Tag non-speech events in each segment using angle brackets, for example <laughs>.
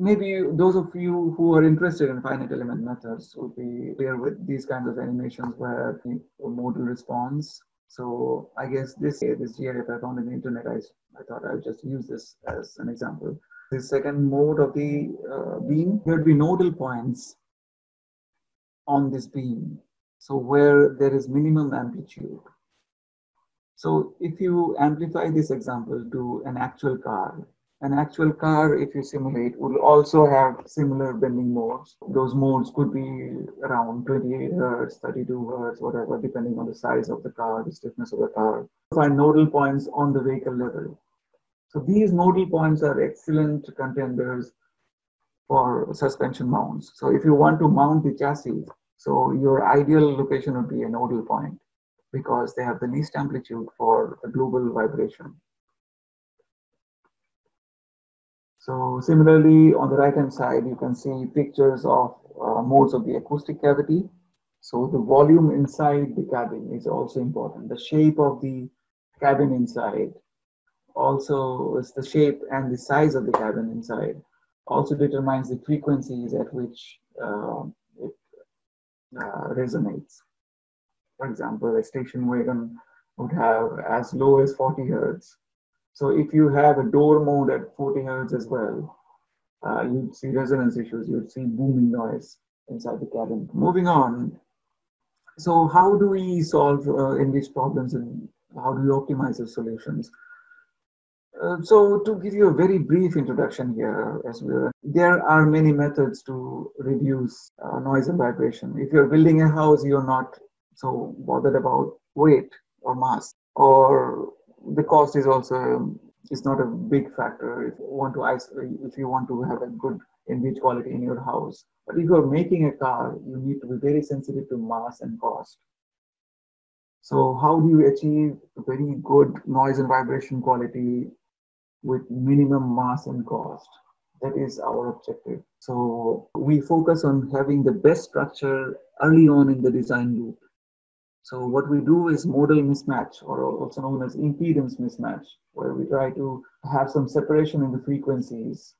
maybe those of you who are interested in finite element methods will be clear with these kinds of animations where the modal response. So I guess this this GIF I found in the internet, I, I thought I'll just use this as an example. The second mode of the uh, beam, there'd be nodal points on this beam. So where there is minimum amplitude. So if you amplify this example to an actual car, an actual car, if you simulate, will also have similar bending modes. Those modes could be around 28 hertz, 32 hertz, whatever, depending on the size of the car, the stiffness of the car. Find nodal points on the vehicle level. So these nodal points are excellent contenders for suspension mounts. So if you want to mount the chassis, so your ideal location would be a nodal point because they have the least amplitude for a global vibration. So similarly, on the right-hand side, you can see pictures of uh, modes of the acoustic cavity. So the volume inside the cabin is also important. The shape of the cabin inside also is the shape and the size of the cabin inside also determines the frequencies at which uh, it uh, resonates. For example, a station wagon would have as low as 40 hertz so if you have a door mode at 40 hertz as well, uh, you'd see resonance issues, you'd see booming noise inside the cabin. Moving on, so how do we solve uh, these problems and how do we optimize the solutions? Uh, so to give you a very brief introduction here, as we're, there are many methods to reduce uh, noise and vibration. If you're building a house, you're not so bothered about weight or mass or the cost is also is not a big factor if you want to if you want to have a good image quality in your house. But if you're making a car, you need to be very sensitive to mass and cost. So how do you achieve very good noise and vibration quality with minimum mass and cost? That is our objective. So we focus on having the best structure early on in the design loop. So what we do is modal mismatch or also known as impedance mismatch, where we try to have some separation in the frequencies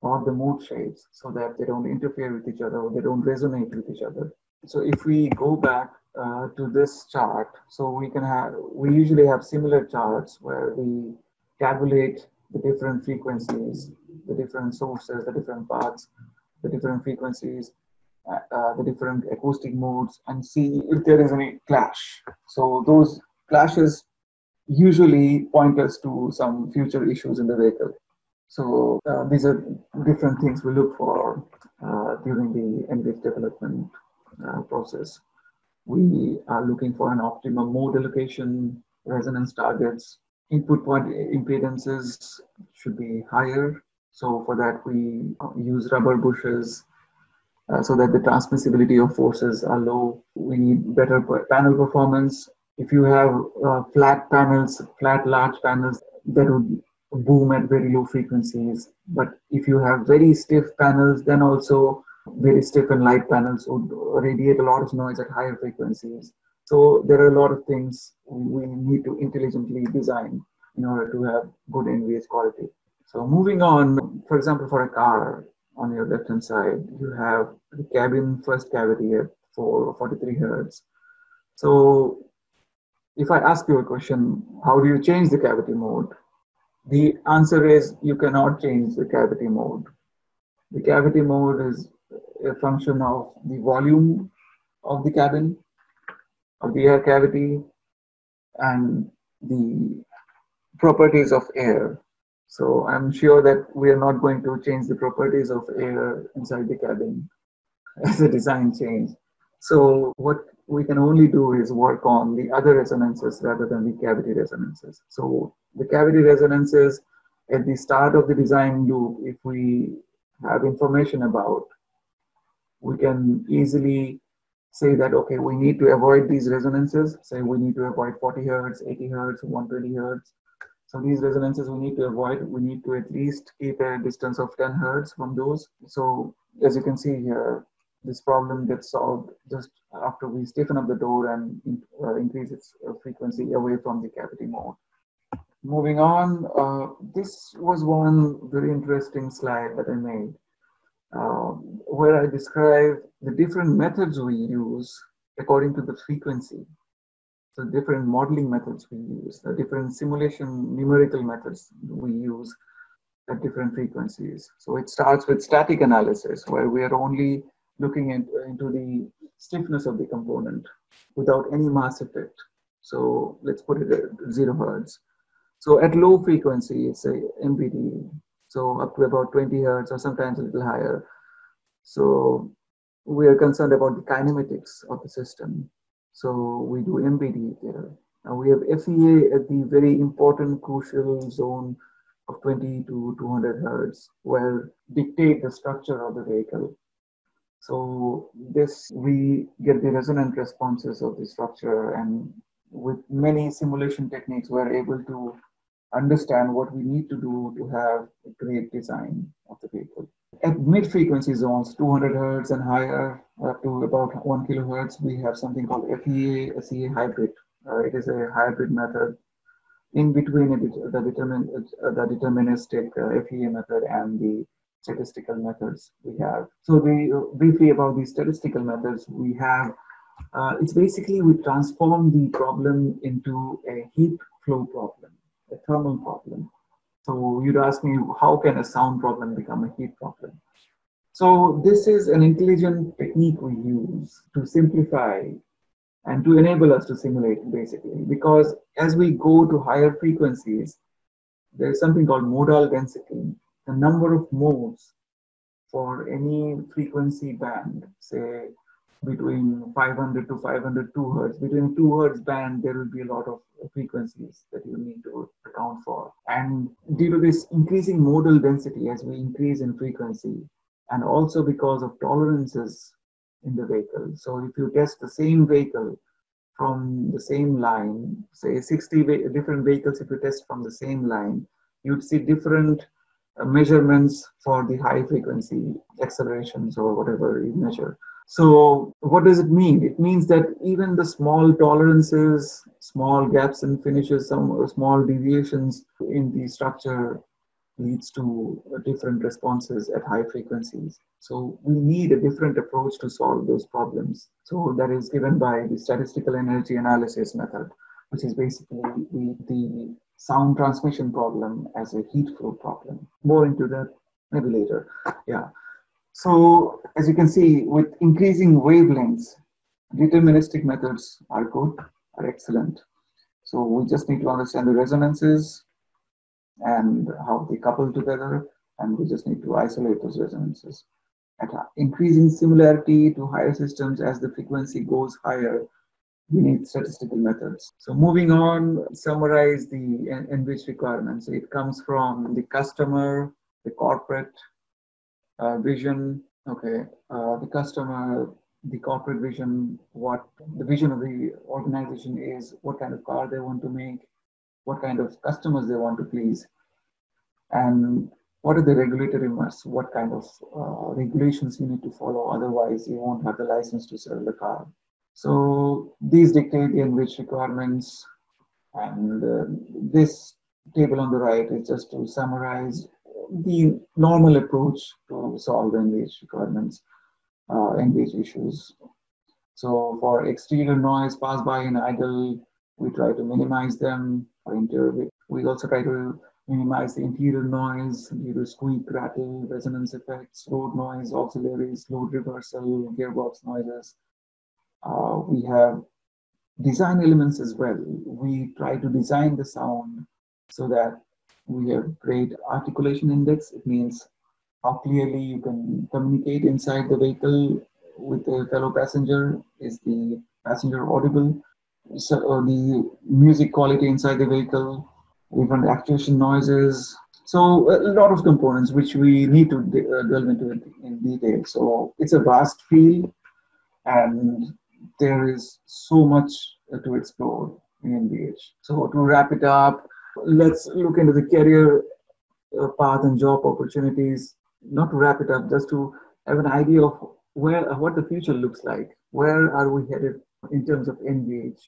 or the mode shapes so that they don't interfere with each other or they don't resonate with each other. So if we go back uh, to this chart, so we can have, we usually have similar charts where we calculate the different frequencies, the different sources, the different paths, the different frequencies, uh, the different acoustic modes and see if there is any clash. So those clashes usually point us to some future issues in the vehicle. So uh, these are different things we look for uh, during the NVH development uh, process. We are looking for an optimum mode allocation, resonance targets, input point impedances should be higher. So for that, we use rubber bushes uh, so that the transmissibility of forces are low. We need better panel performance. If you have uh, flat panels, flat large panels, that would boom at very low frequencies. But if you have very stiff panels, then also very stiff and light panels would radiate a lot of noise at higher frequencies. So there are a lot of things we need to intelligently design in order to have good NVH quality. So moving on, for example, for a car, on your left hand side, you have the cabin first cavity at 4 43 hertz. So if I ask you a question, how do you change the cavity mode? The answer is you cannot change the cavity mode. The cavity mode is a function of the volume of the cabin, of the air cavity, and the properties of air. So I'm sure that we are not going to change the properties of air inside the cabin as a design change. So what we can only do is work on the other resonances rather than the cavity resonances. So the cavity resonances at the start of the design loop, if we have information about, we can easily say that, okay, we need to avoid these resonances. Say we need to avoid 40 hertz, 80 hertz, 120 hertz. So these resonances we need to avoid. We need to at least keep a distance of 10 hertz from those. So as you can see here, this problem gets solved just after we stiffen up the door and uh, increase its uh, frequency away from the cavity mode. Moving on, uh, this was one very interesting slide that I made. uh, where I describe the different methods we use according to the frequency. So different modeling methods we use, the different simulation numerical methods we use at different frequencies. So it starts with static analysis where we are only looking into the stiffness of the component without any mass effect. So let's put it at zero hertz. So at low frequency, it's a MBD, so up to about 20 hertz or sometimes a little higher. So we are concerned about the kinematics of the system. So we do MBD there. Now we have FEA at the very important crucial zone of 20 to 200 hertz where dictate the structure of the vehicle. So this we get the resonant responses of the structure and with many simulation techniques we're able to understand what we need to do to have a great design of the vehicle. At mid frequency zones, 200 hertz and higher, up to about 1 kilohertz, we have something called FEA SEA hybrid. Uh, it is a hybrid method in between it, the, determin, uh, the deterministic uh, FEA method and the statistical methods we have. So we, uh, briefly about these statistical methods, we have, uh, it's basically we transform the problem into a heat flow problem a thermal problem. So you'd ask me, how can a sound problem become a heat problem? So this is an intelligent technique we use to simplify and to enable us to simulate basically, because as we go to higher frequencies, there's something called modal density. The number of modes for any frequency band, say between 500 to 502 hertz. Between 2 hertz band, there will be a lot of frequencies that you need to account for. And due to this increasing modal density as we increase in frequency, and also because of tolerances in the vehicle. So if you test the same vehicle from the same line, say 60 different vehicles, if you test from the same line, you'd see different uh, measurements for the high frequency accelerations or whatever you measure. So what does it mean? It means that even the small tolerances, small gaps in finishes, some small deviations in the structure leads to different responses at high frequencies. So we need a different approach to solve those problems. So that is given by the statistical energy analysis method, which is basically the, the sound transmission problem as a heat flow problem. More into that maybe later. Yeah. So as you can see, with increasing wavelengths, deterministic methods are good, are excellent. So we just need to understand the resonances and how they couple together, and we just need to isolate those resonances. At increasing similarity to higher systems as the frequency goes higher, we need statistical methods. So moving on, summarize the NVH requirements. It comes from the customer, the corporate, uh, vision, okay, uh, the customer, the corporate vision, what the vision of the organization is, what kind of car they want to make, what kind of customers they want to please, and what are the regulatory must, what kind of uh, regulations you need to follow, otherwise you won't have the license to sell the car. So these dictate the NVH requirements, and uh, this table on the right is just to summarize the normal approach to solve NVH requirements, uh, NVH issues. So for exterior noise, pass by and idle, we try to minimize them. For interior, we also try to minimize the interior noise due to squeak, rattle, resonance effects, road noise, auxiliaries, load reversal, gearbox noises. Uh, we have design elements as well. We try to design the sound so that we have great articulation index. It means how clearly you can communicate inside the vehicle with a fellow passenger. Is the passenger audible? So the music quality inside the vehicle, even the actuation noises. So a lot of components which we need to uh, delve into in detail. So it's a vast field, and there is so much to explore in NVH. So to wrap it up, let's look into the career uh, path and job opportunities. Not to wrap it up, just to have an idea of where what the future looks like. Where are we headed in terms of NVH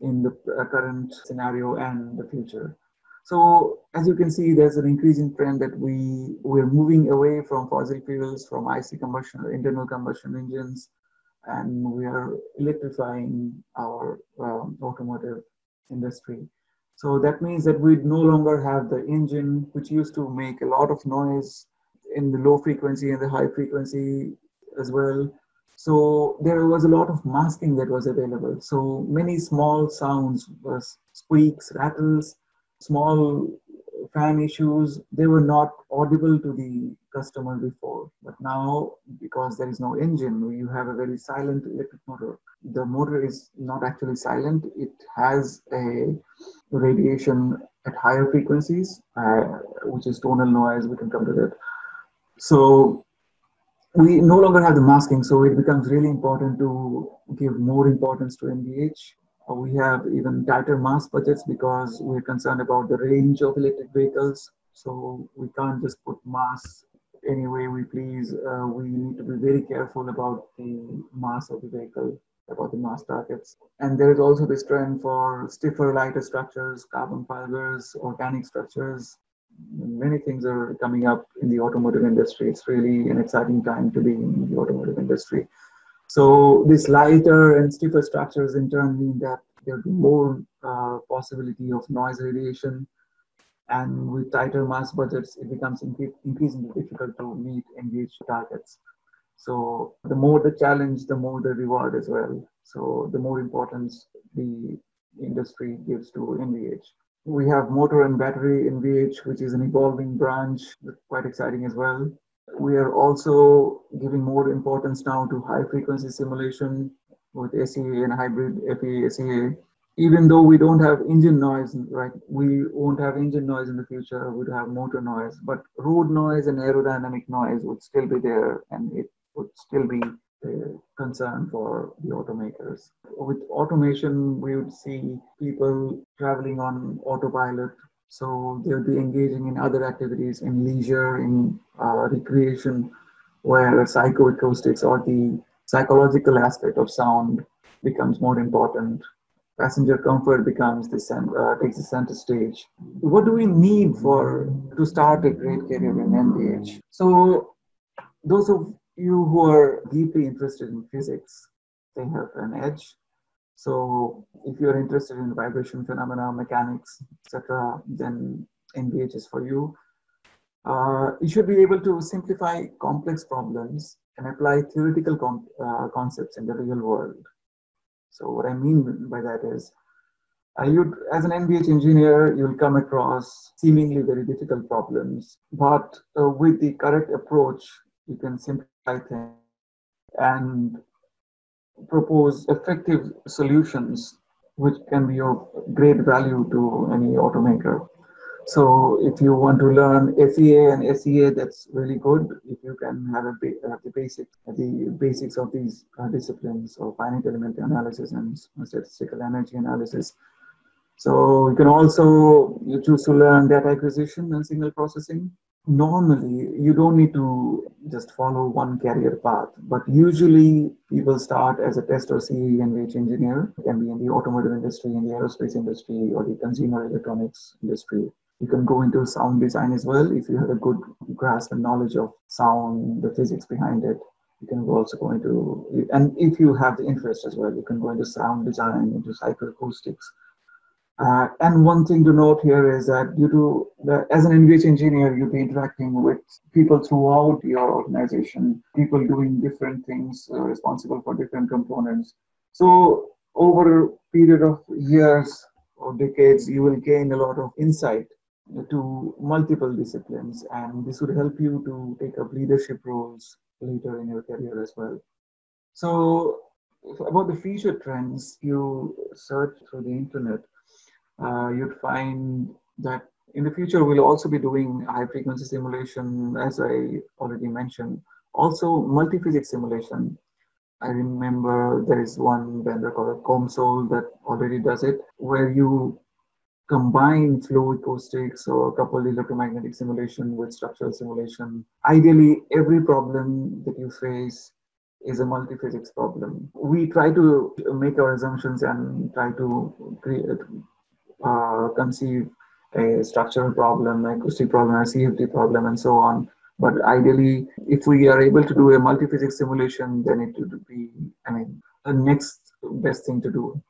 in the uh, current scenario and the future? So as you can see, there's an increasing trend that we we're moving away from fossil fuels, from IC combustion, or internal combustion engines, and we are electrifying our um, automotive industry. So that means that we no longer have the engine, which used to make a lot of noise in the low frequency and the high frequency as well. So there was a lot of masking that was available. So many small sounds was squeaks, rattles, small fan issues, they were not audible to the customer before. But now, because there is no engine, you have a very silent electric motor. The motor is not actually silent, it has a radiation at higher frequencies, uh, which is tonal noise. We can come to that. So, we no longer have the masking, so it becomes really important to give more importance to uh, we have even tighter mass budgets because we're concerned about the range of electric vehicles. So we can't just put mass any way we please. Uh, we need to be very careful about the mass of the vehicle, about the mass targets. And there is also this trend for stiffer, lighter structures, carbon fibers, organic structures. Many things are coming up in the automotive industry. It's really an exciting time to be in the automotive industry. So these lighter and stiffer structures in turn mean that there'll be more uh, possibility of noise radiation. And with tighter mass budgets, it becomes increasingly difficult to meet NVH targets. So the more the challenge, the more the reward as well. So the more importance the industry gives to NVH. We have motor and battery NVH, which is an evolving branch, quite exciting as well. We are also giving more importance now to high frequency simulation with SEA and hybrid FE SEA. Even though we don't have engine noise, right? We won't have engine noise in the future. We'd have motor noise, but road noise and aerodynamic noise would still be there, and it would still be a concern for the automakers. With automation, we would see people traveling on autopilot so they'll be engaging in other activities in leisure, in uh, recreation, where psychoacoustics or the psychological aspect of sound becomes more important. Passenger comfort becomes the uh, takes the center stage. What do we need for to start a great career in NVH? So those of you who are deeply interested in physics, they have an edge so if you're interested in vibration phenomena, mechanics, etc., then NVH is for you. Uh, you should be able to simplify complex problems and apply theoretical uh, concepts in the real world. So what I mean by that is, uh, you as an NVH engineer, you'll come across seemingly very difficult problems, but uh, with the correct approach, you can simplify things and propose effective solutions which can be of great value to any automaker. So if you want to learn FEA and SEA, that's really good. If you can have, a, have the basic, the basics of these uh, disciplines of finite element analysis and statistical energy analysis. So you can also choose to learn data acquisition and signal processing normally you don't need to just follow one career path but usually people start as a test or CAE NVH engineer. It can be in the automotive industry in the aerospace industry or the consumer electronics industry. You can go into sound design as well if you have a good grasp and knowledge of sound the physics behind it. You can also go into and if you have the interest as well you can go into sound design into psychoacoustics uh, and one thing to note here is that due to the, as an NVH engineer, you'll be interacting with people throughout your organization, people doing different things, uh, responsible for different components. So over a period of years or decades, you will gain a lot of insight to multiple disciplines, and this would help you to take up leadership roles later in your career as well. So about the future trends, you search through the internet uh, you'd find that in the future we'll also be doing high frequency simulation, as I already mentioned. Also, multi-physics simulation. I remember there is one vendor called COMSOL that already does it, where you combine flow acoustics or coupled electromagnetic simulation with structural simulation. Ideally, every problem that you face is a multi-physics problem. We try to make our assumptions and try to create, uh, conceive a structural problem, acoustic problem, a CFD problem, and so on. But ideally, if we are able to do a multi-physics simulation, then it would be, I mean, the next best thing to do.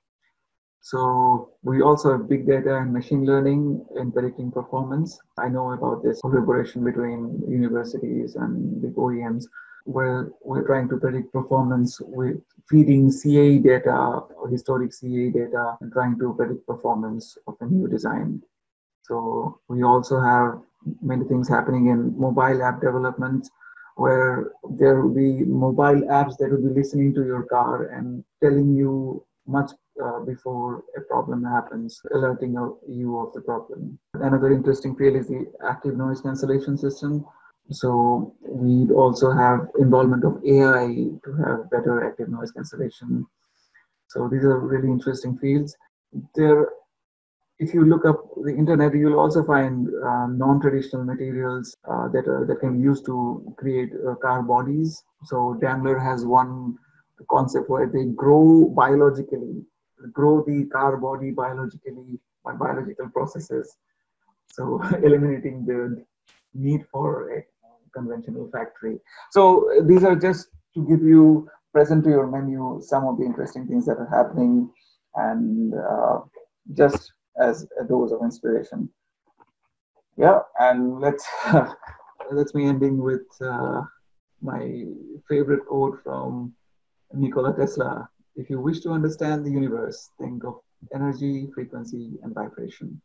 So we also have big data and machine learning in predicting performance. I know about this collaboration between universities and the OEMs where we're trying to predict performance with feeding CA data or historic CA data and trying to predict performance of a new design. So we also have many things happening in mobile app development where there will be mobile apps that will be listening to your car and telling you much uh, before a problem happens, alerting you of the problem. Another interesting field is the active noise cancellation system. So we also have involvement of AI to have better active noise cancellation. So these are really interesting fields. There if you look up the internet, you'll also find uh, non-traditional materials uh, that are, that can be used to create uh, car bodies. So Daimler has one concept where they grow biologically, grow the car body biologically by biological processes. So <laughs> eliminating the need for conventional factory. So these are just to give you present to your menu some of the interesting things that are happening and uh, just as a dose of inspiration. Yeah, and let's <laughs> let's me ending with uh, my favorite quote from Nikola Tesla. If you wish to understand the universe, think of energy, frequency, and vibration.